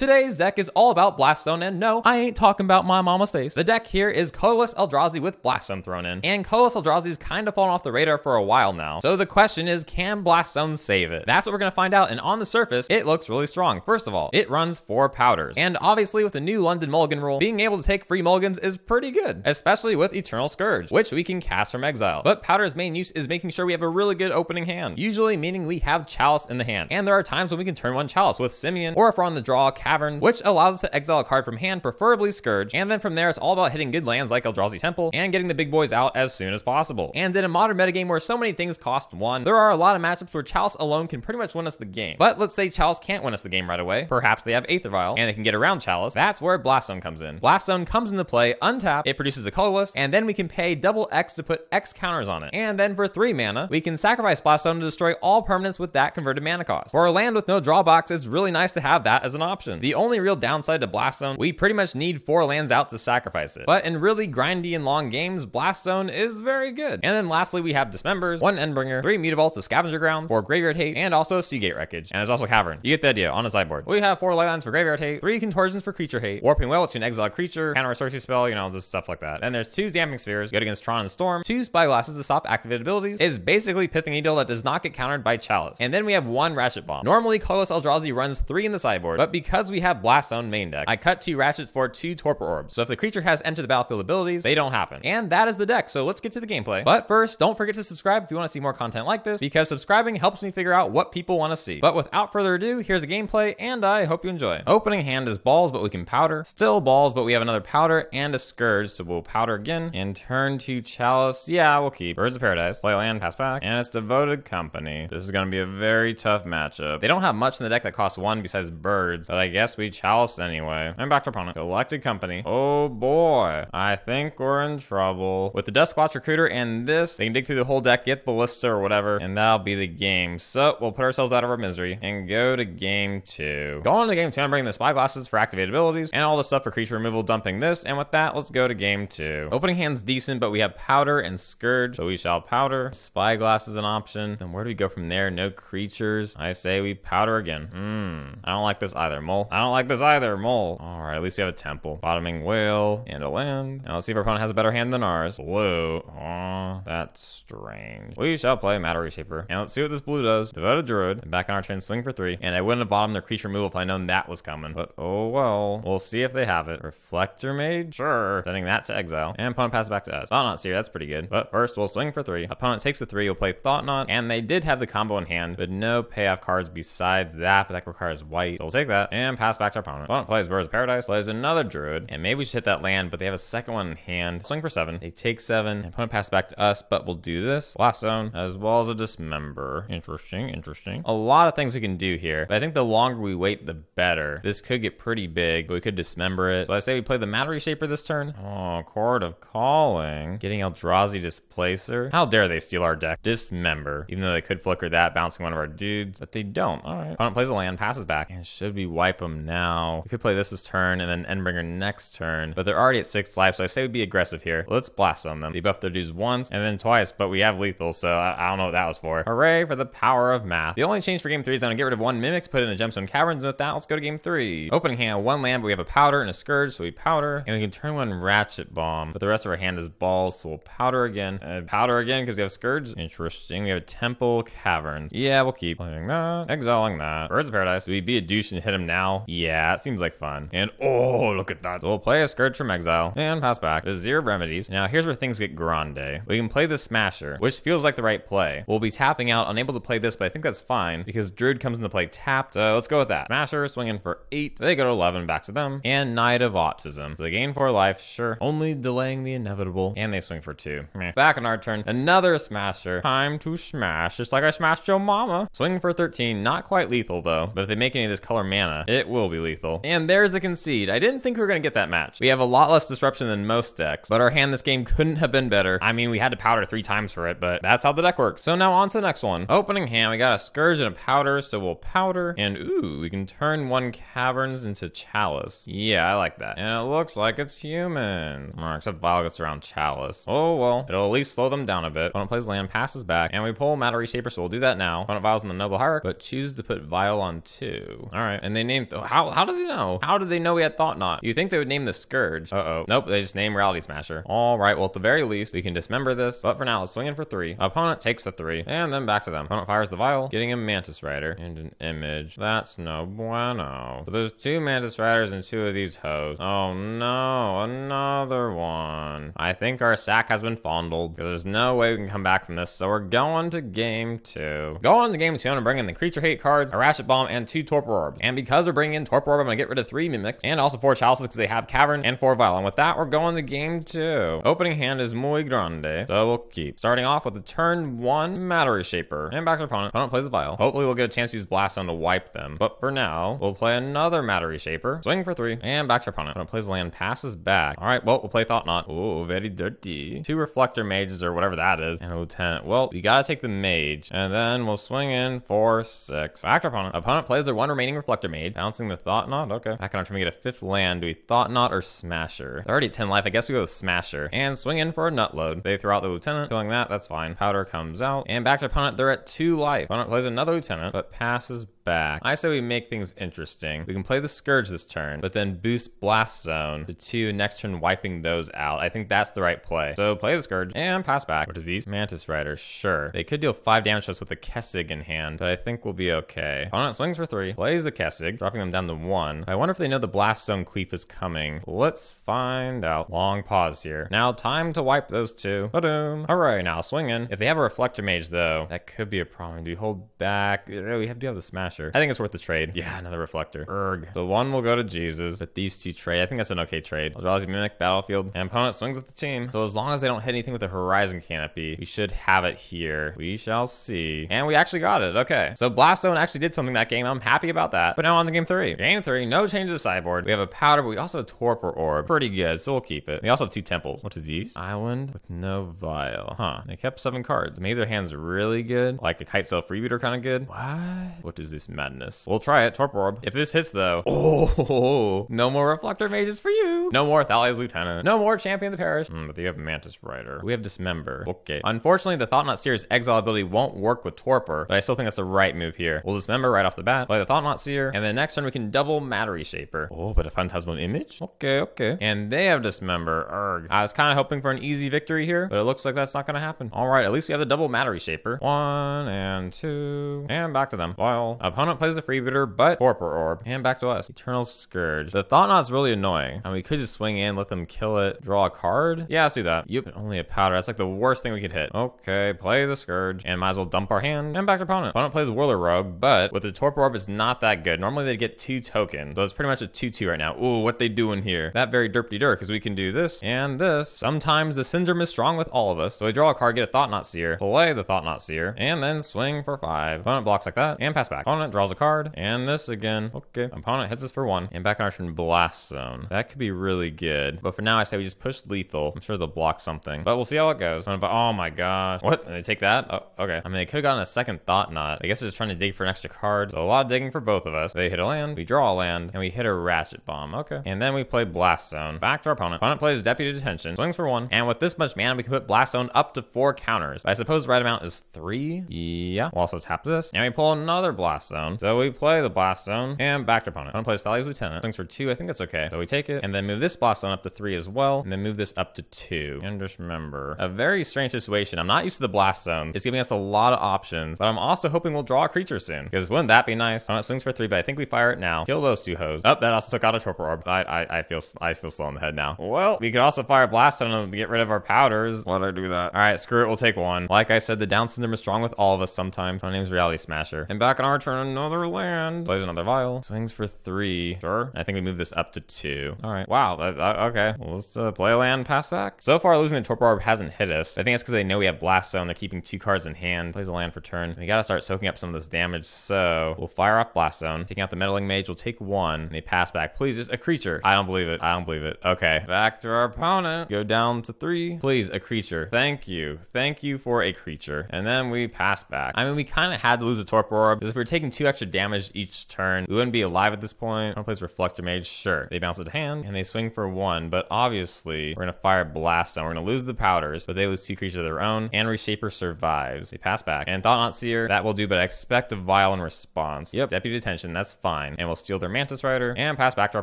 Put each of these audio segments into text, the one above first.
Today's deck is all about Blast Zone, and no, I ain't talking about my mama's face. The deck here is Colorless Eldrazi with Blast Zone thrown in, and Colorless Eldrazi's kind of fallen off the radar for a while now. So the question is, can Blast Zone save it? That's what we're gonna find out, and on the surface, it looks really strong. First of all, it runs four powders, and obviously with the new London Mulligan rule, being able to take free mulligans is pretty good, especially with Eternal Scourge, which we can cast from exile. But powder's main use is making sure we have a really good opening hand, usually meaning we have Chalice in the hand, and there are times when we can turn one Chalice with Simian, or if we're on the draw, Which allows us to exile a card from hand, preferably Scourge, and then from there it's all about hitting good lands like Eldrazi Temple and getting the big boys out as soon as possible. And in a modern metagame where so many things cost one, there are a lot of matchups where Chalice alone can pretty much win us the game. But let's say Chalice can't win us the game right away. Perhaps they have Aether Vial and they can get around Chalice. That's where Blast Zone comes in. Blast Zone comes into play, untap, it produces a colorless, and then we can pay double X to put X counters on it. And then for three mana, we can sacrifice Blast Zone to destroy all permanents with that converted mana cost. For a land with no drawbacks, it's really nice to have that as an option. The only real downside to Blast Zone, we pretty much need four lands out to sacrifice it. But in really grindy and long games, Blast Zone is very good. And then lastly, we have Dismembers, one Endbringer, three Mutavaults to Scavenger Grounds, four Graveyard Hate, and also Sea Gate Wreckage. And there's also Cavern. You get the idea on the sideboard. We have four Leylines for Graveyard Hate, three Contortions for Creature Hate, Warping Wail, which is an exile creature, counter a sorcery spell, you know, just stuff like that. And there's two Damping Spheres, good against Tron and Storm, two Spyglasses to stop activated abilities, is basically Pithing Needle that does not get countered by Chalice. And then we have one Ratchet Bomb. Normally, Colorless Eldrazi runs three in the sideboard, but because we have Blast Zone main deck, I cut two Ratchets for two Torpor Orbs. So if the creature has enter the battlefield abilities, they don't happen. And that is the deck, so let's get to the gameplay. But first, don't forget to subscribe if you want to see more content like this, because subscribing helps me figure out what people want to see. But without further ado, here's a gameplay, and I hope you enjoy. Opening hand is balls, but we can powder. Still balls, but we have another powder and a scourge, so we'll powder again. And turn to chalice. Yeah, we'll keep. Birds of Paradise. Play land, pass back. And it's devoted company. This is going to be a very tough matchup. They don't have much in the deck that costs one besides birds, but I guess we chalice anyway. And back to opponent. Collected company. Oh boy. I think we're in trouble. With the Duskwatch Recruiter and this, they can dig through the whole deck, get Ballista or whatever, and that'll be the game. So we'll put ourselves out of our misery and go to game two. Going to game two, I'm bringing the Spyglasses for activated abilities and all the stuff for creature removal, dumping this. And with that, let's go to game two. Opening hand's decent, but we have Powder and Scourge, so we shall Powder. Spyglass is an option. Then where do we go from there? No creatures. I say we Powder again. Hmm. I don't like this either. I don't like this either, Mole. All right, at least we have a Temple. Bottoming Wail and a land. Now let's see if our opponent has a better hand than ours. Blue. Aw, that's strange. We shall play Matter Reshaper. And let's see what this blue does. Devoted Druid. And back on our turn, swing for three. And I wouldn't have bottomed their creature removal if I known that was coming. But oh well. We'll see if they have it. Reflector Mage? Sure. Sending that to exile. And opponent passes back to us. Thought Knot Seer, that's pretty good. But first, we'll swing for three. Opponent takes the three. We'll play Thought Knot. And they did have the combo in hand, but no payoff cards besides that. But that requires white. So we'll take that and pass back to our opponent. Opponent plays Birds of Paradise, plays another Druid. And maybe we should hit that land, but they have a second one in hand. Swing for seven. They take seven. And opponent passes back to us, but we'll do this. Blast Zone, as well as a Dismember. Interesting, interesting. A lot of things we can do here, but I think the longer we wait, the better. This could get pretty big, but we could Dismember it. But I say we play the Matter Reshaper this turn. Oh, Chord of Calling. Getting Eldrazi Displacer. How dare they steal our deck? Dismember. Even though they could flicker that, bouncing one of our dudes, but they don't. All right. Opponent plays a land, passes back. And should be wipe them now? We could play this this turn and then Endbringer next turn, but they're already at six life, so I say we'd be aggressive here. Let's blast on them. Debuff their dudes once and then twice, but we have lethal, so I, I don't know what that was for. Hooray for the power of math. The only change for game three is I'm gonna get rid of one Mimics, put in a Gemstone Caverns, and with that, let's go to game three. Opening hand, one land, but we have a powder and a scourge, so we powder, and we can turn one Ratchet Bomb, but the rest of our hand is balls, so we'll powder again, and powder again because we have scourge. Interesting. We have a Temple Caverns. Yeah, we'll keep playing that, exiling that. Birds of Paradise. Do we be a douche and hit him now? Yeah, it seems like fun. And oh, look at that. So we'll play a Scourge from Exile and pass back. The Zero Remedies. Now here's where things get grande. We can play the Smasher, which feels like the right play. We'll be tapping out, unable to play this, but I think that's fine because Druid comes into play tapped. Uh, let's go with that. Smasher swinging for eight. They go to 11, back to them. And Knight of Autumn. So they gain four life, sure. Only delaying the inevitable. And they swing for two. Meh. Back on our turn, another Smasher. Time to smash, just like I smashed your mama. Swing for 13, not quite lethal though, but if they make any of this color mana, it will be lethal. And there's the concede. I didn't think we were gonna get that match. We have a lot less disruption than most decks, but our hand this game couldn't have been better. I mean, we had to powder three times for it, but that's how the deck works. So now on to the next one. Opening hand, we got a Scourge and a Powder, so we'll Powder, and ooh, we can turn one Caverns into Chalice. Yeah, I like that. And it looks like it's human. Or except Vial gets around Chalice. Oh, well, it'll at least slow them down a bit. Opponent plays land, passes back, and we pull Matter Reshaper, so we'll do that now. Opponent Vial's in the Noble Hierarch, but choose to put Vial on two. All right, and they named, how, how do they know? How did they know we had Thought Knot? You think they would name the Scourge. Uh-oh. Nope, they just name Reality Smasher. All right, well, at the very least, we can dismember this, but for now, let's swing in for three. Opponent takes the three, and then back to them. Opponent fires the Vial, getting a Mantis Rider and an image. That's no bueno. So there's two Mantis Riders and two of these hoes. Oh no, another one. I think our sack has been fondled, because there's no way we can come back from this, so we're going to game two. Going to game two, and bring in the Creature Hate cards, a Ratchet Bomb, and two Torpor Orbs. And because we're bringing in Torpor Orb, I'm gonna get rid of three Mimics, and also four Chalices, because they have Cavern and four Vial. And with that, we're going to game two. Opening hand is muy grande, we'll keep. Starting off with a turn one Matter Shaper. And back to opponent. Opponent plays the Vial. Hopefully we'll get a chance to use Blast Zone to wipe them. But for now, we'll play another Matter Shaper. Swing for three. And back to opponent. Opponent plays land, passes back. All right, well, we'll play Thought Knot. Oh, very dirty. Two Reflector Mages or whatever that is. And a Lieutenant. Well, you gotta take the Mage. And then we'll swing in for six. Back to opponent. Opponent plays their one remaining Reflector Mage. Bouncing the Thought Knot. Okay. Back on our turn, we get a fifth land. Do we Thought Knot or Smasher? They're already 10 life. I guess we go with Smasher. And swing in for a Nut Load. They throw out the Lieutenant. Killing that, that's fine. Powder comes out. And back to opponent, they're at two life. Opponent plays another Lieutenant, but passes back. I say we make things interesting. We can play the Scourge this turn, but then boost Blast Zone to two, next turn wiping those out. I think that's the right play. So play the Scourge and pass back. What is these? Mantis Rider, sure. They could deal five damage to us with a Kessig in hand, but I think we'll be okay. Opponent swings for three, plays the Kessig, dropping them down to one. I wonder if they know the Blast Zone Queef is coming. Let's find out. Long pause here. Now time to wipe those two. Ba-doom. All right, now swinging. If they have a Reflector Mage though, that could be a problem. Do we hold back? We have to have the Smasher. I think it's worth the trade. Yeah, another Reflector. Erg. The one will go to Jesus, but these two trade. I think that's an okay trade. Eldrazi Mimic, Battlefield, and opponent swings at the team. So as long as they don't hit anything with the Horizon Canopy, we should have it here. We shall see. And we actually got it. Okay. So Blast Zone actually did something that game. I'm happy about that. But now on to game three. Game three, no changes to sideboard. We have a powder, but we also have a Torpor Orb. Pretty good, so we'll keep it. We also have two temples. What is these? Island with no vial. Huh. They kept seven cards. Maybe their hand's really good. Like a Kitesail Freebooter kind of good. What? What is this madness? We'll try it. Torpor Orb. If this hits though, oh, no more Reflector Mages for you. No more Thalia's Lieutenant. No more Champion of the Parish. Mm, but you have Mantis Rider. We have Dismember. Okay. Unfortunately, the Thought Knot Seer's exile ability won't work with Torpor, but I still think that's the right move here. We'll Dismember right off the bat, play the Thought Knot Seer, and then next turn we can double Matter Shaper. Oh, but a Phantasmal Image? Okay, okay. And they have Dismember. Arg. I was kind of hoping for an easy victory here, but it looks like that's not going to happen. All right, at least we have the double Matter Shaper. One and two, and back to them. While opponent plays the Freebooter, but Torpor Orb, and back to us. Eternal Scourge. The Thought Knot's really annoying, and we could just swing in, let them kill it, draw a card. Yeah, I see that. Yep, only a powder. That's like the worst thing we could hit. Okay, play the Scourge, and might as well dump our hand, and back to opponent. Opponent plays Whirler Rogue, but with the Torpor Orb, it's not that good. Normally they'd get two tokens, so it's pretty much a 2-2 right now. Ooh, what they doing here? That very derpy dirt, because we can do this and this. Sometimes the Syndrome is strong with all of us, so we draw a card, get a Thought Knot Seer, play the Thought Knot Seer, and then swing for five. Opponent blocks like that, and pass back. Opponent draws a card, and this again. Okay, opponent hits us for one, and back on our turn, Blast Zone. That could be really good, but for now I say we just push lethal. I'm sure they'll block something, but we'll see how it goes. Oh my gosh. What? Did they take that? Oh, okay. I mean, they could have gotten a second Thought Knot. I guess they're just trying to dig for an extra card. So a lot of digging for both of us. They hit a land, we draw a land, and we hit a Ratchet Bomb. Okay. And then we play Blast Zone. Back to our opponent. Opponent plays Deputy Detention, swings for one, and with this much mana, we can put Blast Zone up to four counters. I suppose the right amount is three. Yeah. We'll also tap this, and we pull another Blast Zone. So we play the Blast Zone, and back to opponent. Opponent plays Thalia's Lieutenant, swings for two. I think that's okay. So we take it, and then move this Blast Zone up to three as well, and then move this up to two. And just remember, a very strange situation. I'm not used to the Blast Zone. It's giving us a lot of options, but I'm also hoping we'll draw a creature soon, because wouldn't that be nice? Opponent swings for three, but I think we fire it now. Kill those two hoes. Oh, that also took out a Torpor Orb. I, I, I feel I feel slow in the head now. Well, we could also fire Blast on them to get rid of our powders. Why'd I do that? All right, screw it. We'll take one. Like I said, the Down syndrome is strong with all of us sometimes. My name's Reality Smasher. And back on our turn, another land. Plays another vial. Swings for three. Sure. I think we move this up to two. All right. Wow. Uh, uh, okay. Well, let's uh, play a land, pass back. So far, losing the Torpor Orb hasn't hit us. I think it's because they know we have Blast Zone. They're keeping two cards in hand. Plays a land for turn. We gotta start soaking up some of this damage. So we'll fire off Blast Zone. Taking out the Meddling Mage. We'll take one. And they pass back. Please, just a creature. I don't believe it. I don't believe it. Okay. Back to our opponent. Go down to three. Please, a creature. Thank you. Thank you for a creature. And then we pass back. I mean, we kind of had to lose the Torpor Orb because if we are taking two extra damage each turn, we wouldn't be alive at this point. One plays Reflector Mage. Sure. They bounce it to hand and they swing for one. But obviously, we're to fire Blast Zone. We're to lose the powders, but they lose two creatures of their own. And Reshaper survives. They pass back. And Thought-Knot Seer, that will do, but I expect a Vial in response. Yep. Deputy Detention. That's fine. And we'll steal their Mantis Rider and pass back to our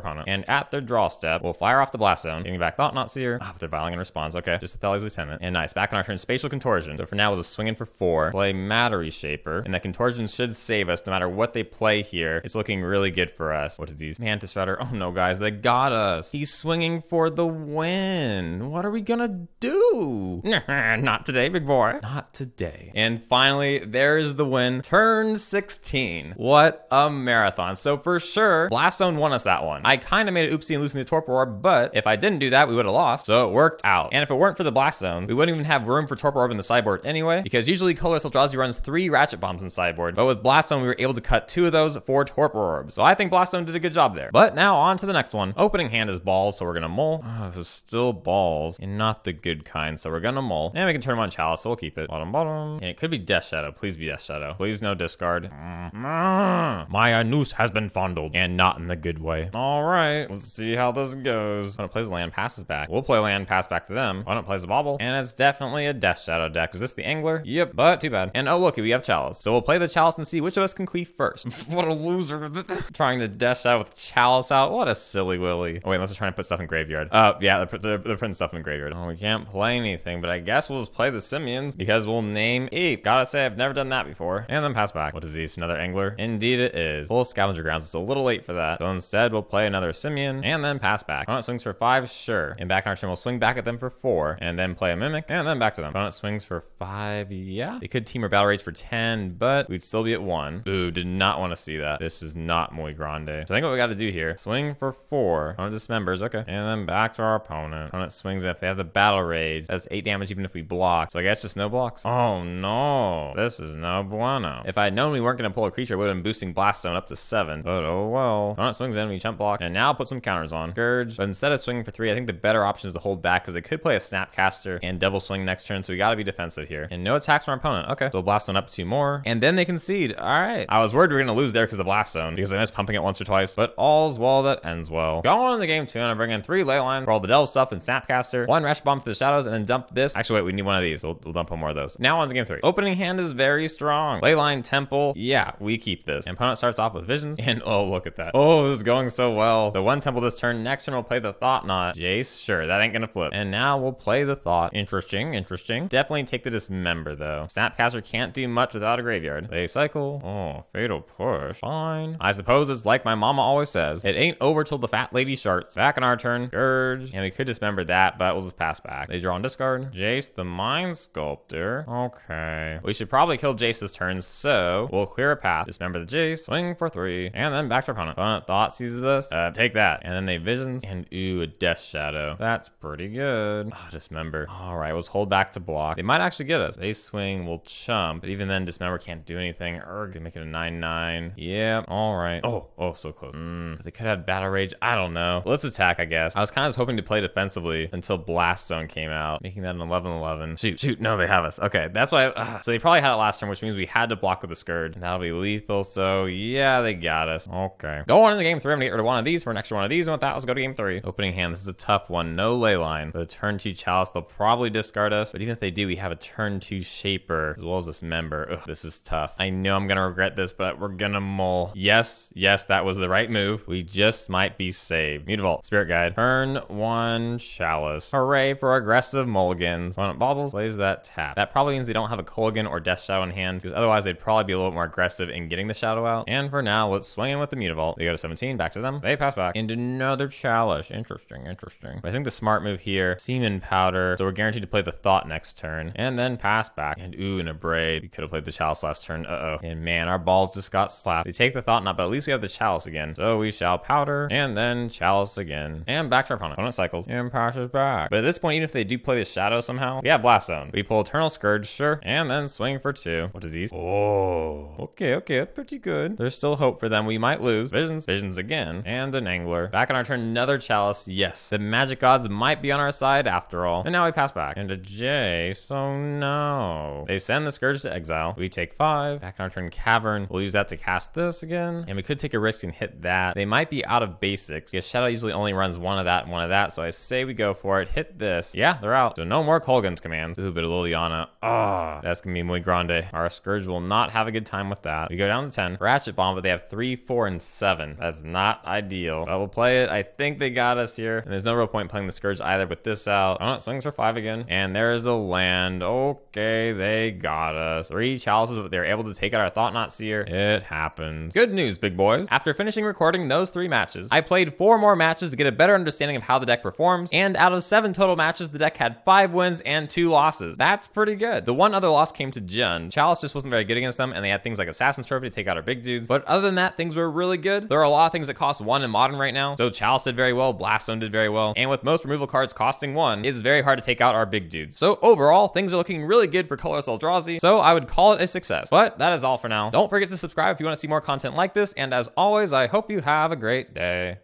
opponent. And at their draw step, we'll fire off the Blast Zone, giving back Thought-Knot Seer. Ah, but they're vialing in response. Okay. Just Athaliah's Lieutenant. And nice. Back on our turn, Spatial Contortion. So for now, we'll just swing in for four. Play Matter Reshaper. And that Contortion should save us no matter what they play here. It's looking really good for us. What is these? Mantis Rider. Oh no, guys. They got us. He's swinging for the win. What are we gonna do? Not today, big boy. Not today. And finally, there's the win. Turn 16. What a marathon. So for sure, Blast Zone won us that one. I kind of made it oopsie and losing the Torpor but if I didn't do that, we would have lost. So it worked out. And if it weren't for the Blast Zone, we wouldn't even have room for Torpor Orb in the sideboard anyway, because usually Colorless Eldrazi runs three Ratchet Bombs in sideboard. But with Blast Zone, we were able to cut two of those for Torpor Orbs. So I think Zone did a good job there. But now on to the next one. Opening hand is balls, so we're gonna mull. Oh, this is still balls, and not the good kind, so we're gonna mull. And we can turn them on Chalice, so we'll keep it. Bottom, bottom. And it could be Death Shadow. Please be Death Shadow. Please no discard. Mm. My Anus has been fondled, and not in the good way. All right, let's see how this goes. When it plays land, passes back. We'll play land, pass back to them. When it plays a bobble, and it's definitely a Death Shadow deck. Is this the Angler? Yep, but too bad. And oh, look, we have Chalice. So we'll play the Chalice and see which of us can queef first. what a loser. Trying to dash out with Chalice out. What a silly willy. Oh, wait, unless we're trying to put stuff in graveyard. Uh, yeah, they're, they're, they're putting stuff in graveyard. Oh, we can't play anything, but I guess we'll just play the Simians because we'll name eight. Gotta say, I've never done that before. And then pass back. What is this? Another Angler? Indeed it is. Full Scavenger Grounds. It's a little late for that. So instead, we'll play another Simian and then pass back. Opponent swings for five, sure. And back on our turn, we'll swing back at them for four and then play a Mimic and then back to them. Opponent swings for five, yeah. They could Temur battle rage for 10, but we'd still be at one. Ooh, did not want to see that. This is not muy grande. So I think what we got to do here, swing for four. Opponent dismembers, okay. And then back to our opponent. Opponent swings if they have the battle rage. That's eight damage even if we block. So I guess just no blocks. Oh no, this is no bueno. If I had known we weren't going to pull a creature, I would have been boosting Blast Zone up to seven. But oh well. Opponent swings in, we jump block, and now put some counters on. Scourge. But instead of swinging for three, I think the better option is to hold back because they could play a Snapcaster and double swing next turn. So we got to be defensive here. And no attacks from our opponent. Okay. So Blast Zone up two more, and then they concede. All right. I was worried we were going to lose there because of Blast Zone because I missed pumping it once or twice. But all's well that ends well. Go on in the game two, and I bring in three Leyline for all the Delve stuff and Snapcaster, one Ratchet Bomb for the Shadows, and then dump this. Actually, wait, we need one of these. We'll, we'll dump one more of those. Now on to game three. Opening hand is very strong. Leyline Temple. Yeah, we keep this. And opponent starts off with Visions, and oh, look at that. Oh, this is going so well. The one Temple this turn. Next turn, we'll play the Thought-Knot. Jace, sure, that ain't gonna flip. And now we'll play the Thought. Interesting, interesting. Definitely take the Dismember, though. Snapcaster can't do much without a graveyard. They cycle. Oh, Fatal Push. Fine. I suppose it's like my mama always says. It ain't over till the fat lady starts. Back in our turn. Gurge. And we could dismember that, but we'll just pass back. They draw and discard. Jace, the Mind Sculptor. Okay. We should probably kill Jace this turn, so we'll clear a path. Dismember the Jace. Swing for three. And then back to our opponent. Opponent thought seizes us. Uh, take that. And then they visions. And ooh, a Death Shadow. That's pretty good. Oh, dismember. All right, let's hold back to block. They might actually get us. They swing, we'll chump. But even then, dismember can't do anything. Erg, they make it a 9-9. Yeah, all right. Oh, oh, so close. Mm, they could have Battle Rage. I don't know. Let's attack, I guess. I was kind of hoping to play defensively until Blast Zone came out, making that an 11-11. Shoot, shoot. No, they have us. Okay, that's why. Uh, so they probably had it last turn, which means we had to block with the Scourge. And that'll be lethal. So yeah, they got us. Okay. Go on into game three. I'm gonna get rid of one of these for an extra one of these. And with that, let's go to game three. Opening hand. This is a tough one. No Leyline. The turn two Chalice, they'll probably discard us. But even if they do, we have a turn two Shaper as well as this member. Ugh, this is tough. I know I'm gonna regret this, but we're gonna mull. Yes, yes, that was the right move. We just might be saved. Mutavault, Spirit Guide. Turn one Chalice. Hooray for aggressive mulligans. Opponent bobbles, plays that tap. That probably means they don't have a Kolaghan or Death Shadow in hand, because otherwise they'd probably be a little more aggressive in getting the Shadow out. And for now, let's swing in with the Mutavault. They go to 17, back to them. They pass back into another Chalice. Interesting, interesting. But I think the smart move here, Semen Powder, so we're guaranteed to play the Thought next turn, and then pass back. And ooh, and a Braid. We could have played the Chalice last turn. Uh-oh. And man, our balls just got slapped. We take the Thought Knot, but at least we have the Chalice again. So we shall Powder, and then Chalice again. And back to our opponent. Opponent cycles, and passes back. But at this point, even if they do play the Shadow somehow, we have Blast Zone. We pull Eternal Scourge, sure, and then swing for two. What disease? Oh, okay, okay, pretty good. There's still hope for them. We might lose. Visions, Visions again, and an Angler. Back on our turn, another Chalice. Yes, the Magic Gods might be on our side after all. And now we pass back into J, so no. They send the Scourge to exile. We take five. Back on our turn, Cavern. We'll use that to cast this again. And we could take a risk and hit that. They might be out of basics. Yes, Shadow usually only runs one of that and one of that, so I say we go for it. Hit this. Yeah, they're out. So no more Kolaghan's commands. Ooh, but a Liliana. Ah, oh, that's gonna be muy grande. Our Scourge will not have a good time with that. We go down to 10. Ratchet Bomb, but they have 3, 4, and 7. That's not ideal. But we'll play it. I think they got us here. And there's no real point playing the Scourge either with this out. Oh, it swings for 5 again. And there's a land. Okay, they got us. Three chalices, but they're able to take out our Thought Seer. It happens. Good news, big boys. After finishing recording those three matches, I played four more matches to get a better understanding of how the deck performs. And out of seven total matches, the deck had five wins and two losses. That's pretty good. The one other loss came to Jund. Chalice just wasn't very good against them, and they had things like Assassin's Trophy to take out our big dudes. But other than that, things were really good. There are a lot of things that cost one in Modern right now. So Chalice did very well, Blast Zone did very well, and with most removal cards costing one, it's very hard to take out our big dudes. So overall, things are looking really good for Colorless Eldrazi, so I would call it a success. But that is all for now. Don't forget to subscribe if you want to see more content like this, and as always, I hope you have a great day.